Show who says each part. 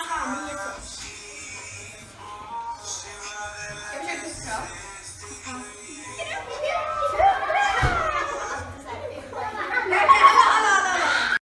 Speaker 1: Aha, mnie coś.